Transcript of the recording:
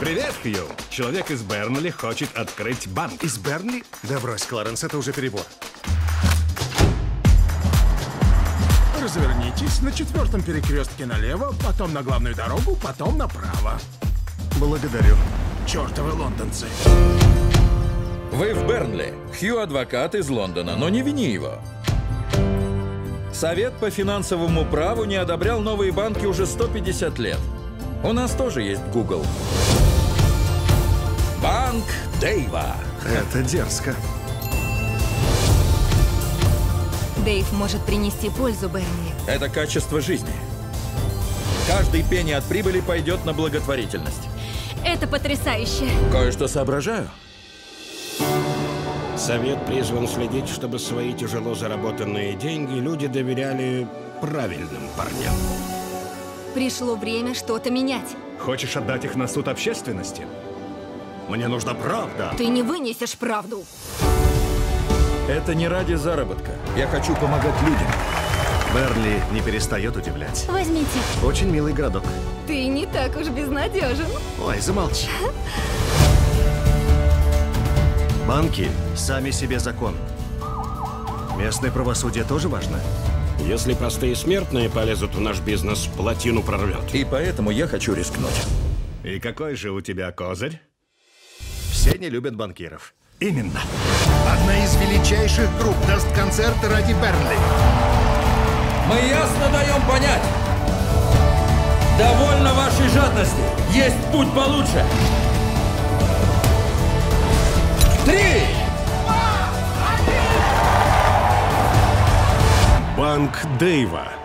Привет, Хью. Человек из Бернли хочет открыть банк. Из Бернли? Да брось, Кларенс, это уже перебор. Развернитесь на четвертом перекрестке налево, потом на главную дорогу, потом направо. Благодарю. Чертовы лондонцы. Вы в Бернли. Хью адвокат из Лондона, но не вини его. Совет по финансовому праву не одобрял новые банки уже 150 лет. У нас тоже есть Google. Банк Дейва. Это дерзко. Дэйв может принести пользу Бернли. Это качество жизни. Каждый пенни от прибыли пойдет на благотворительность. Это потрясающе. Кое-что соображаю. Совет призван следить, чтобы свои тяжело заработанные деньги люди доверяли правильным парням. Пришло время что-то менять. Хочешь отдать их на суд общественности? Мне нужна правда. Ты не вынесешь правду. Это не ради заработка. Я хочу помогать людям. Бернли не перестает удивлять. Возьмите. Очень милый городок. Ты не так уж безнадежен. Ой, замолчи. Банки сами себе закон. Местное правосудие тоже важно. Если простые смертные полезут в наш бизнес, плотину прорвет. И поэтому я хочу рискнуть. И какой же у тебя козырь? Все не любят банкиров. Именно. Одна из величайших групп даст концерт ради Бернли. Мы ясно даем понять. Довольно вашей жадности. Есть путь получше. Три! Банк Дейва.